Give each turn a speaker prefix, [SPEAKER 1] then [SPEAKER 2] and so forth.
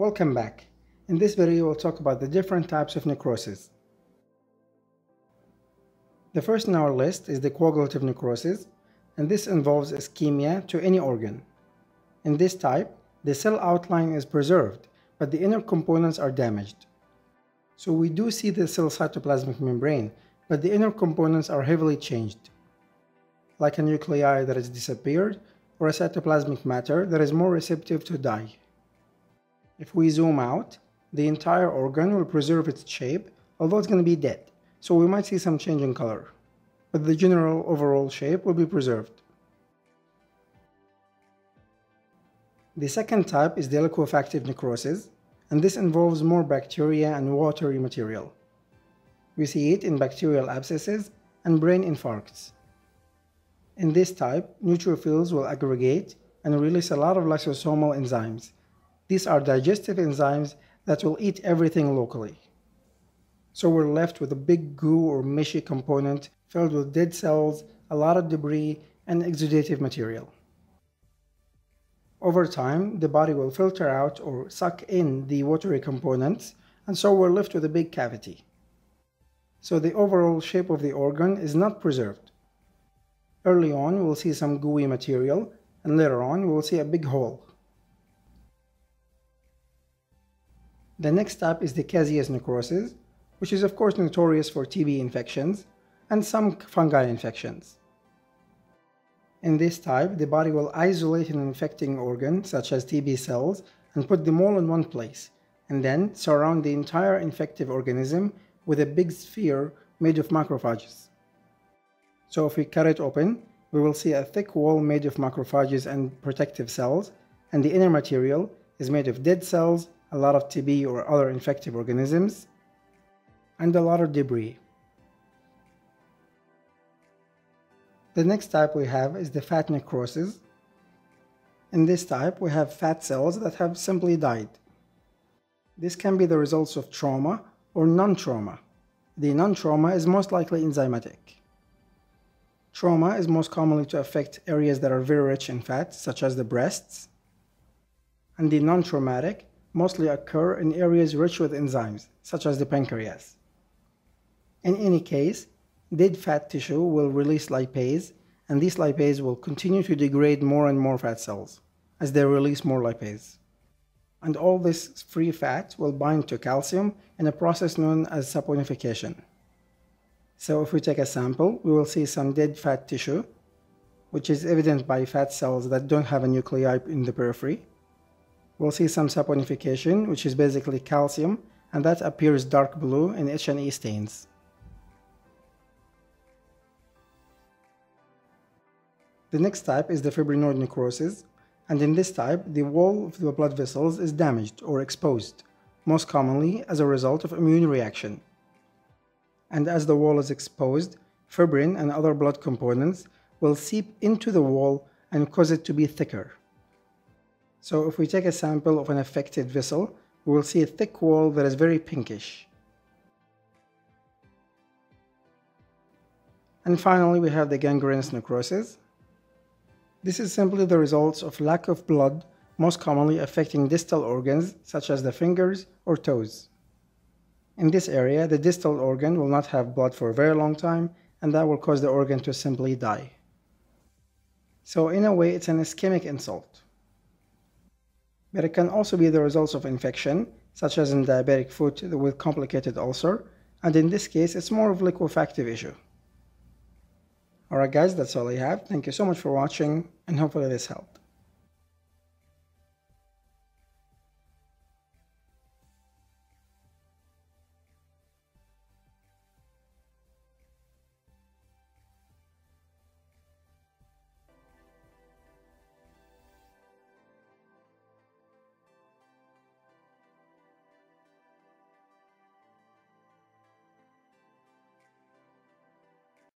[SPEAKER 1] Welcome back. In this video we'll talk about the different types of necrosis. The first in our list is the coagulative necrosis and this involves ischemia to any organ. In this type, the cell outline is preserved but the inner components are damaged. So we do see the cell cytoplasmic membrane but the inner components are heavily changed. Like a nuclei that has disappeared or a cytoplasmic matter that is more receptive to dye. If we zoom out, the entire organ will preserve its shape, although it's going to be dead, so we might see some change in color. But the general overall shape will be preserved. The second type is the liquefactive necrosis, and this involves more bacteria and watery material. We see it in bacterial abscesses and brain infarcts. In this type, neutrophils will aggregate and release a lot of lysosomal enzymes. These are digestive enzymes that will eat everything locally. So we're left with a big goo or meshy component filled with dead cells, a lot of debris, and exudative material. Over time, the body will filter out or suck in the watery components, and so we're left with a big cavity. So the overall shape of the organ is not preserved. Early on, we'll see some gooey material, and later on, we'll see a big hole. The next type is the caseous necrosis, which is of course notorious for TB infections and some fungal infections. In this type, the body will isolate an infecting organ, such as TB cells, and put them all in one place, and then surround the entire infective organism with a big sphere made of macrophages. So if we cut it open, we will see a thick wall made of macrophages and protective cells, and the inner material is made of dead cells, a lot of TB or other infective organisms, and a lot of debris. The next type we have is the fat necrosis. In this type, we have fat cells that have simply died. This can be the results of trauma or non-trauma. The non-trauma is most likely enzymatic. Trauma is most commonly to affect areas that are very rich in fat, such as the breasts, and the non-traumatic mostly occur in areas rich with enzymes, such as the pancreas. In any case, dead fat tissue will release lipase, and these lipase will continue to degrade more and more fat cells as they release more lipase. And all this free fat will bind to calcium in a process known as saponification. So if we take a sample, we will see some dead fat tissue, which is evident by fat cells that don't have a nuclei in the periphery. We'll see some saponification, which is basically calcium, and that appears dark blue in H&E stains. The next type is the fibrinoid necrosis, and in this type, the wall of the blood vessels is damaged or exposed, most commonly as a result of immune reaction and as the wall is exposed, fibrin and other blood components will seep into the wall and cause it to be thicker. So if we take a sample of an affected vessel, we will see a thick wall that is very pinkish. And finally, we have the gangrenous necrosis. This is simply the results of lack of blood, most commonly affecting distal organs such as the fingers or toes. In this area, the distal organ will not have blood for a very long time, and that will cause the organ to simply die. So in a way, it's an ischemic insult. But it can also be the results of infection, such as in diabetic foot with complicated ulcer, and in this case, it's more of a liquefactive issue. Alright guys, that's all I have. Thank you so much for watching, and hopefully this helped.